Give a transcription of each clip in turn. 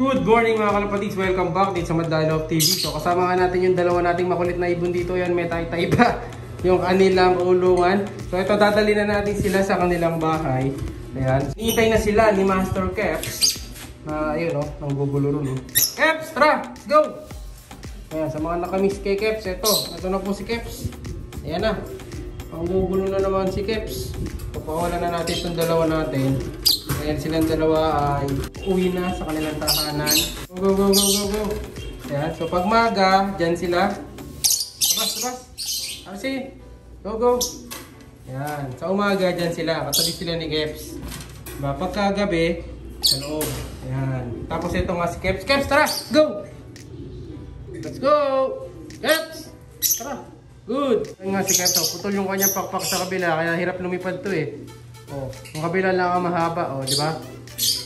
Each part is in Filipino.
Good morning mga kalapatids! Welcome back dito sa Madalo TV. So kasama nga natin yung dalawa nating makulit na ibon dito. Yan, may tay-tay pa yung kanilang ulungan. So ito, dadali na natin sila sa kanilang bahay. Ayan. Hintay na sila ni Master Caps. Na ayun o, oh, nang gugulo ron. Oh. Caps, tara! Let's go! Ayan, sa mga nakamiss kay Caps, ito. Ito na po si Caps. Ayan na. Ang na naman si Caps. Papawalan na natin itong dalawa natin. Ayan silang dalawa ay uwi na sa kanilang tahanan. Go, go, go, go, go. Ayan, so pag maga, dyan sila. Labas, labas. Arsi, go, go. Ayan, sa umaga, dyan sila. Katabi sila ni Keps. Diba? Pagkagabi, sa loob. Ayan. Tapos ito nga si Keps. Keps, tara! Go! Let's go! Keps! Tara! Good! Ayan nga si Keps. Oh, putol yung kanyang pakpak sa kabila. Kaya hirap lumipad to eh. Oh, yung kabila lang ang mahaba, oh, di ba?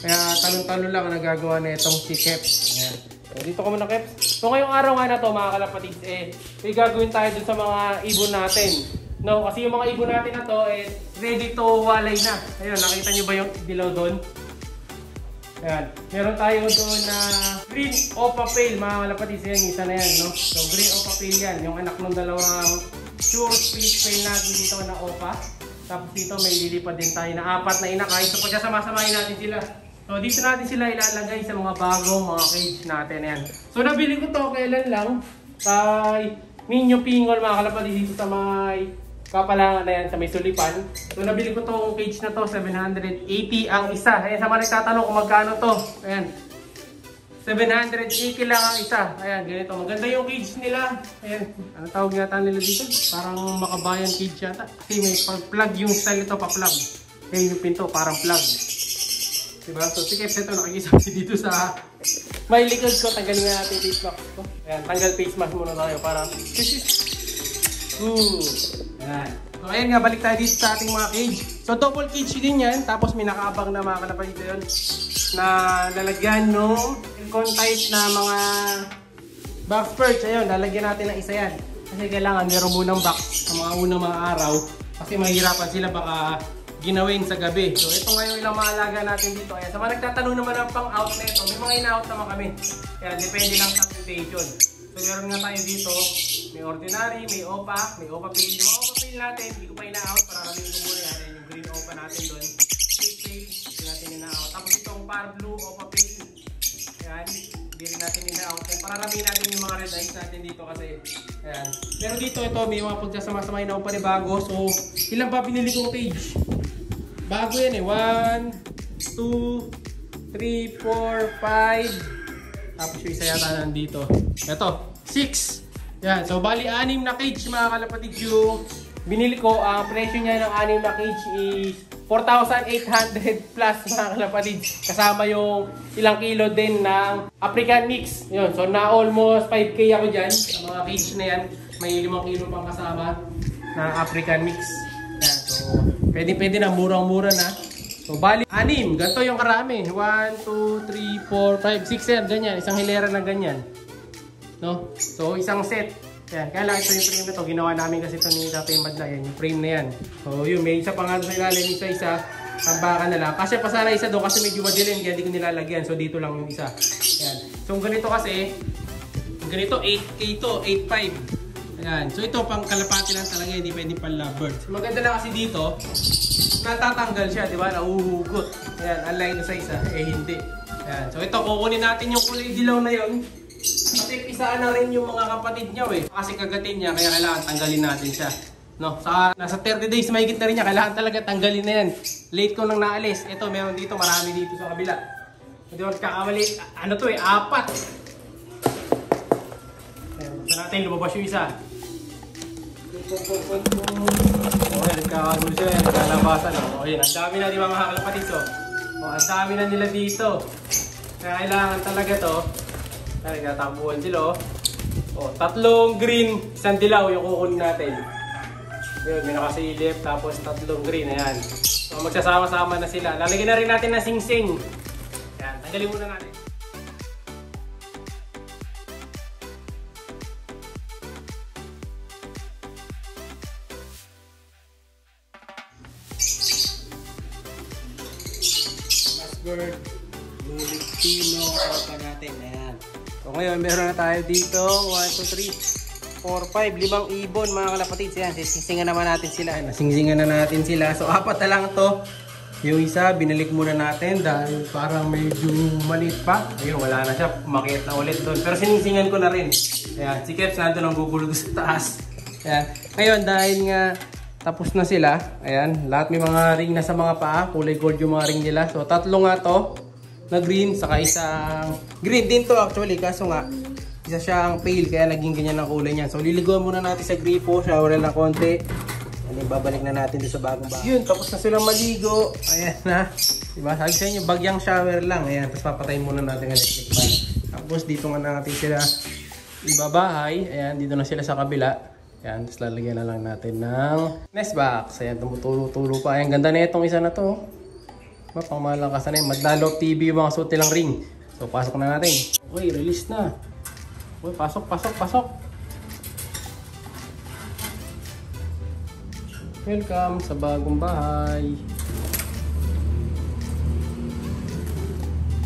Kaya talon-talon lang ang nagagawa na itong si Keps. Ayan. So, dito ka muna, Keps. So, ngayong araw nga na to, mga kalapatids, eh, may gagawin tayo dun sa mga ibon natin. No, kasi yung mga ibon natin na to, eh, ready to walay na. Ayun, nakita nyo ba yung dilaw doon? Ayan. Meron tayo doon na green opa pale, mga kalapatids. Yan, isa na yan, no? So, green opa pale yan. Yung anak ng dalawang sure split pale natin dito na opa. Tapos dito may lilipad din tayo na apat na inakay. So pagkasama-samahin natin sila. So dito natin sila ilalagay sa mga bagong mga cage natin. Ayan. So nabili ko to kailan lang. Kay Minyo Pingol mga kalapati dito sa may kapalangan na yan sa may sulipan. So nabili ko tong cage na to 780 ang isa. Ayan sa mga nagtatanong kung magkano to. Ayan. 780 lang ang isa. Ayan, ganito. Maganda yung cage nila. Ayan, ano tawag yata nila dito? Parang makabayan cage yata. Kasi may plug yung style ito, pa-plug. Ayan yung pinto, parang plug. Diba? So, sige, ito nakikisap si dito sa may likod ko. Tanggalin nga natin face mask ko. Ayan, tanggal face mask muna tayo para good. Ayan. So, ayan nga, balik tayo dito sa ating mga cage. So, double cage din yan. Tapos, may nakaabang na mga kalapad dito yun na lalagyan nung silicone type na mga box perch. Ayun, lalagyan natin ng isa yan. Kasi kailangan meron munang box sa mga unang mga araw. Kasi mahirapan sila baka ginawin sa gabi. So ito ngayon ilang maalaga natin dito. Ayan, sa mga nagtatanong naman ng pang out na ito, may mga in-out naman kami. Kaya depende lang sa mutation. So meron nga tayo dito, may ordinary, may OPA, may OPA pale. Yung mga OPA pale natin, hindi ko pa ina-out para kami lumuri. Yan yung green OPA natin doon. Pale, hindi natin ina-out. Tapos itong par blue OPA pale. Yan, hindi rin natin ina-out. Yan, para ramihin natin yung mga red eyes natin dito kasi. Ayan. Pero dito, ito, may mga pagsasama-samay na akong panibago. So, ilan pa binili kong cage? Bago yan eh. 1, 2, 3, 4, 5. Tapos yung isa yata nandito. Ito, 6. Yan. So, bali, anim na cage mga kalapatid yung binili ko. Ang presyo niya ng anim na cage is 4,800 plus mga kalapatid. Kasama yung ilang kilo din ng African mix. Yun. So, na almost 5k ako dyan. Sa mga cage na yan, may 5 kilo pang kasama na African mix. Yan. So, pwede pwede na. Murang-mura na. So, bali, anim. Ganito yung karami. 1, 2, 3, 4, 5, 6 yan. Ganyan. Isang hilera na ganyan. No? So, isang set. Yan. Kaya lang ito yung frame na to. Ginawa namin kasi ito ni Tatay Madla. Yan. Yung frame na yan. So, yun. May isa pa nga sa ilalim. Isa-isa. Tambakan na lang. Kasi pa sana isa doon kasi medyo madilim. Kaya di ko nilalagyan. So, dito lang yung isa. Yan. So, ganito kasi. Ganito 8K to. 8.5. Ayan. So ito pang kalapati lang talaga, hindi pwede pang lovebird. Maganda lang kasi dito, natatanggal siya, di ba? Nahuhugot. Ayan, unlike sa isa, eh hindi. Ayan. So ito, kukunin natin yung kulay dilaw na yon. Kasi isaan na rin yung mga kapatid niya eh. Kasi kagatin niya, kaya kailangan tanggalin natin siya. No, sa nasa 30 days mahigit na rin niya, kailangan talaga tanggalin na yan. Late ko nang naalis. Ito, meron dito, marami dito sa kabila. Hindi ko kakamali. Ano to eh, apat. Gusto natin lumabas yung isa. Yan, nagkakagulo siya, yan, nagkalabasan. Oh, yan, ang dami na, di ba mga kalapatid? Oh, oh ang dami na nila dito. Kaya kailangan talaga to. Kaya nagtatambuhan sila, oh. Oh, tatlong green, isang dilaw yung kukunin natin. Yun, may nakasilip, tapos tatlong green, ayan. So, magsasama-sama na sila. Lalagyan na rin natin na sing-sing. Ayan, tanggalin muna natin. bird. Filipino tropa natin. Ayan. So ngayon, meron na tayo dito. 1, 2, 3, 4, 5. Limang ibon mga kalapatids. Ayan, sisingsingan naman natin sila. Nasingsingan na natin sila. So apat na lang to. Yung isa, binalik muna natin dahil parang medyo maliit pa. Ayun, wala na siya. Makita ulit doon. Pero siningsingan ko na rin. Ayan, si Keps nandun ang gugulog sa taas. Ayan. Ngayon, dahil nga tapos na sila. Ayan, lahat may mga ring na sa mga paa. Kulay gold yung mga ring nila. So, tatlo nga to na green, saka isang green din to actually. Kaso nga, isa siyang pale kaya naging ganyan ang kulay niyan. So, liligawan muna natin sa gripo. Shower lang konti. Ano, babalik na natin doon sa bagong bahay. Yun, tapos na silang maligo. Ayan na. Diba? Sabi sa inyo, bagyang shower lang. Ayan, tapos papatayin muna natin ang electric fan. Tapos dito nga natin sila ibabahay. Ayan, dito na sila sa kabila. Ayan, tapos lalagyan na lang natin ng nest box. Ayan, tumutulo-tulo pa. Ayan, ganda na itong isa na to. Diba, pang malakas na yun. Magdalo TV yung mga suot nilang ring. So, pasok na natin. Okay, release na. Okay, pasok, pasok, pasok. Welcome sa bagong bahay.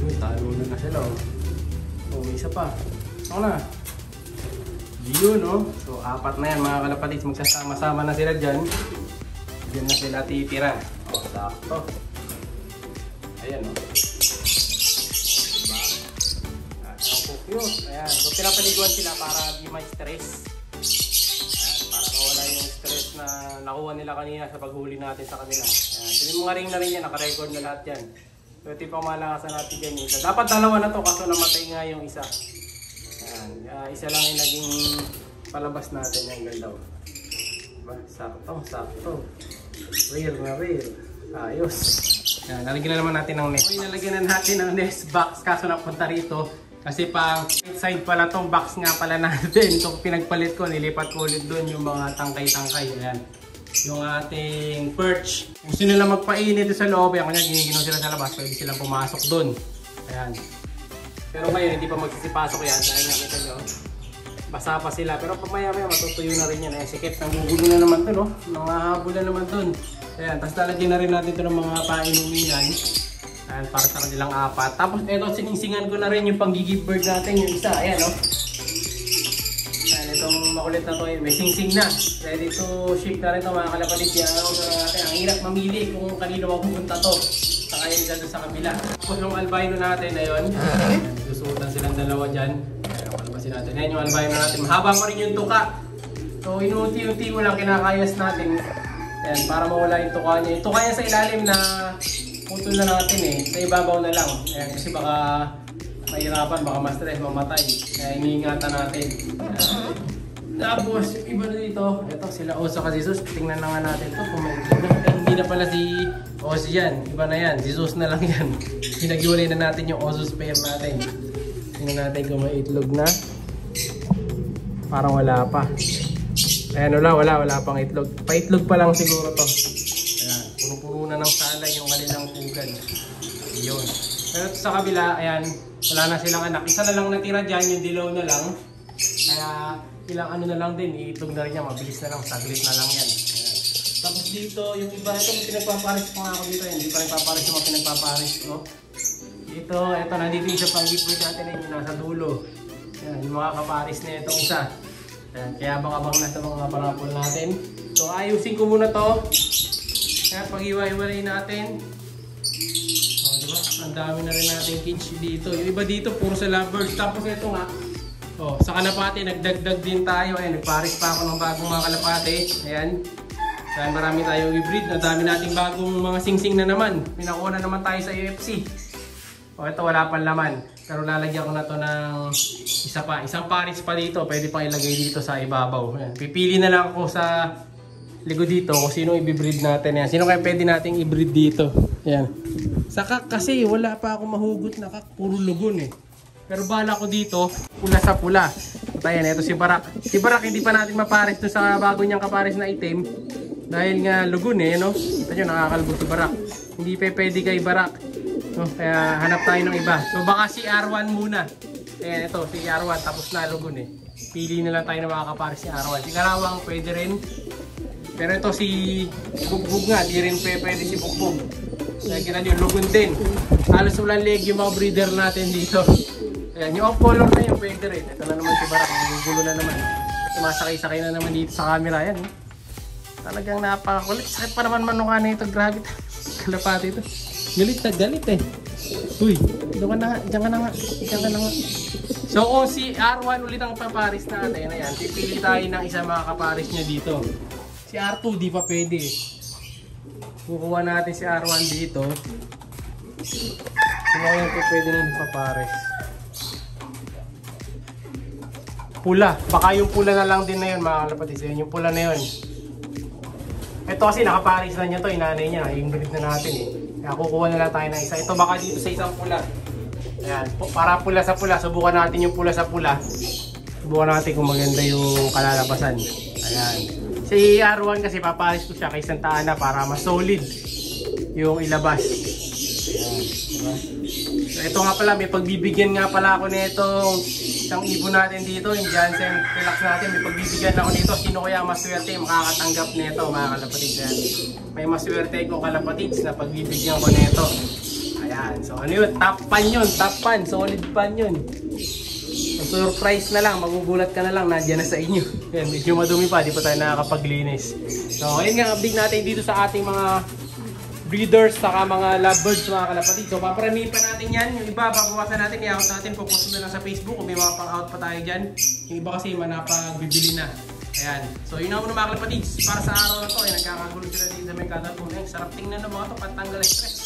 Yun, tayo muna na sila. Oh, oh may isa pa. Ako na. Yun, no? So, apat na yan mga kalapatids. Magsasama-sama na sila dyan. Diyan na sila titira. O, sakto. Ayan, no? Diba? Ah, ang cute. Ayan. So, pinapaliguan sila para di may stress. Ayan, para mawala yung stress na nakuha nila kanina sa paghuli natin sa kanila. Ayan. So, yung mga ring na rin yan, nakarecord na lahat yan. So, ito yung pamalakasan natin dyan yung isa. Dapat dalawa na to kaso namatay nga yung isa. Ayan. Uh, isa lang yung naging palabas natin. Yung oh. Diba? Sakto, sakto. Rare na rare. Ayos. Ayan, nalagyan na naman natin ng nest. Okay, nalagyan na natin ng nest box kaso napunta rito. Kasi pang side pala tong box nga pala natin. So pinagpalit ko, nilipat ko ulit doon yung mga tangkay-tangkay. Ayan. Yung ating perch. Kung sino lang magpainit sa loob, yan kanya giniginaw sila sa labas, pwede silang pumasok doon. Ayan. Pero ngayon, hindi pa magsisipasok yan dahil nakita nyo, basa pa sila. Pero pamaya maya matutuyo na rin yan. Eh, sikip, nanggugulo na naman to, no? Nangahabol na naman dun. Ayan, tapos lalagyan na rin natin ito ng mga painuminan. Ayan, para sa kanilang apat. Tapos ito, siningsingan ko na rin yung pang-give bird natin, yung isa. Ayan, no? Ayan, itong makulit na to, eh, may singsing na. Ready to ship na rin ito, mga kalapatid. Yan, natin. Ang hirap mamili kung kanino mapupunta to. Saka yung dyan sa kabila. Tapos yung albino natin, ayun. Ayan, susuotan silang dalawa dyan. Ayan, kalbasin natin. Ayan yung albino natin. Mahaba pa rin yung tuka. So, inuunti-unti ko lang kinakayas natin. Ayan, para mawala yung tuka niya. Yung tuka niya sa ilalim na putol na natin eh. Sa ibabaw na lang. Ayan, kasi baka mahirapan, baka ma-stress, mamatay. Kaya iniingatan natin. Ayan. Tapos, yung iba na dito, ito sila kasi Jesus. Tingnan na nga natin to kung may. Eh, hindi na pala si Oso yan. Iba na yan. Jesus na lang yan. Pinagiwalay na natin yung Oso pair natin. Tingnan natin kung may itlog na. Parang wala pa. Ayan, wala, wala, wala pang itlog. Paitlog pa lang siguro to. Ayan, puno-puno na ng salay yung kanilang pugan. Yun. Pero sa kabila, ayan, wala na silang anak. Isa na lang natira dyan, yung dilaw na lang. Kaya ilang ano na lang din, iitlog na rin yan. Mabilis na lang, saglit na lang yan. Ayan. Tapos dito, yung iba, ito may pinagpaparis pa nga ako dito. Hindi pa nagpaparis yung mga pinagpaparis ko. Dito, ito, nandito yung isa pang giveaway natin yung nasa dulo. Ayan, yung mga kaparis na itong isa. Ayan, kaya abang-abang na sa mga parapol natin. So ayusin ko muna to. Kaya pag-iwa-iwalay natin. O, diba? Ang dami na rin natin kids dito. Yung iba dito, puro sa lovebirds. Tapos ito nga, oh, sa kalapate, nagdagdag din tayo. Ayan, nagparis pa ako ng bagong mga kalapate. Ayan. Kaya marami tayong hybrid. Ang dami nating bagong mga singsing na naman. Pinakuha na naman tayo sa UFC. O ito wala pang laman. Pero lalagyan ko na to ng isa pa. Isang paris pa dito. Pwede pang ilagay dito sa ibabaw. Ayan. Pipili na lang ako sa likod dito kung sino i-breed natin. Ayan. Sino kaya pwede nating i-breed dito. Ayan. Sa kak kasi wala pa ako mahugot na kak. Puro lugon eh. Pero bala ko dito, pula sa pula. At ayan, ito si Barak. Si Barak hindi pa natin mapares to sa bago niyang kapares na itim. Dahil nga lugon eh, no? Ito nyo, nakakalbo si Barak. Hindi pa pwede kay Barak. No? Kaya hanap tayo ng iba. So baka si R1 muna. Ayan, ito, si R1 tapos na lugon eh. Pili na lang tayo ng mga kapares si R1. Si Karawang pwede rin. Pero ito si Bugbog nga, di rin pwede si Bugbog. Lagi na yung lugon din. Halos walang leg yung mga breeder natin dito. Ayan, yung off color na yun, pwede rin. Ito na naman si Barak, gugulo na naman. Sumasakay-sakay na naman dito sa camera yan. Eh. Talagang napakakulit. Sakit pa naman manuka na ito. Grabe. Kalapati ito. Galit na galit eh. Uy, doon ka na nga. Diyan ka na nga. Diyan ka na nga. So kung si R1 ulit ang paparis natin, ayan, pipili tayo ng isa mga kaparis niya dito. Si R2 di pa pwede. Kukuha natin si R1 dito. Sino kaya po pwede na papares? Pula. Baka yung pula na lang din na yun mga kalapatid. Yan yung pula na yun. Ito kasi nakaparis na niya to, inanay niya. Yung breed na natin eh. Kaya kukuha na lang tayo ng isa. Ito baka dito sa isang pula. Ayan. Para pula sa pula. Subukan natin yung pula sa pula. Subukan natin kung maganda yung kalalabasan. Ayan. Si R1 kasi paparis ko siya kay Santa Ana para mas solid yung ilabas. Ayan. Diba? Ito nga pala, may pagbibigyan nga pala ako nito isang ibon natin dito, yung Jansen Relax natin, may pagbibigyan ako nito. Sino kaya maswerte makakatanggap nito mga kalapatids. May maswerte kong kalapatids na pagbibigyan ko nito. Ayan, so ano yun, top pan yun, top pan, solid pan yun. Surprise na lang, magugulat ka na lang, nandiyan na sa inyo. Medyo madumi pa, di pa tayo nakakapaglinis. So, ayun nga, update natin dito sa ating mga breeders saka mga lovebirds mga kalapatid. So paparamihin pa natin yan. Yung iba babawasan natin, i-out natin, pupost na lang sa Facebook kung may mga pang-out pa tayo dyan. Yung iba kasi manapagbibili na. Ayan. So yun ang muna mga kalapatid. Para sa araw na to, ay nagkakagulo sila dito sa may. Eh, sarap tingnan ng mga to, pantanggal stress.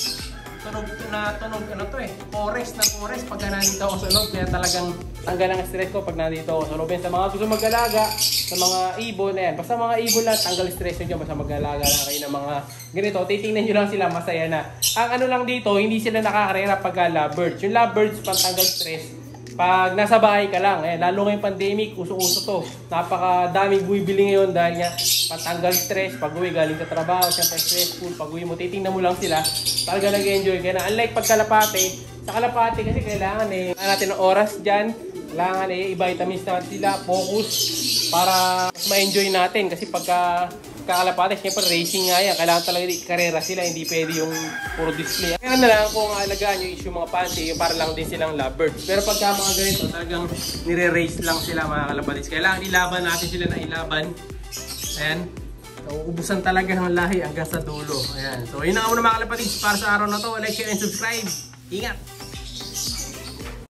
Tunog na tunog ano to eh. Forest na forest pag ako sa loob. Kaya talagang tanggal ang stress ko pag nandito ako sa. Yan, Sa mga gusto mag-alaga, sa mga ibon, ayan. Basta mga ibon lang, tanggal stress nyo dyan. Basta mag-alaga lang kayo ng mga ganito. Titingnan nyo lang sila, masaya na. Ang ano lang dito, hindi sila nakakarera pag uh, lovebirds. Yung lovebirds, pang tanggal stress, pag nasa bahay ka lang, eh, lalo ngayong pandemic, uso-uso to. Napakadaming bumibili ngayon dahil nga patanggal stress, pag uwi galing sa trabaho, syempre stressful, pag uwi mo, titingnan mo lang sila, talaga nag-enjoy ka na. Unlike pag kalapate, sa kalapate kasi kailangan eh, natin ng oras dyan, kailangan eh, i-vitamins natin sila, focus, para ma-enjoy natin. Kasi pagka kakalapate, syempre racing nga yan. Kailangan talaga di karera sila, hindi pwede yung puro display. Kaya na lang kung alagaan yung issue mga panty, yung para lang din silang lovebirds. Pero pagka mga ganito, talagang nire-race lang sila mga kalapatis. Kailangan ilaban natin sila na ilaban. Ayan. So, talaga ng lahi hanggang sa dulo. Ayan. So, yun na mga kalapatis para sa araw na to. Like, share, and subscribe. Ingat!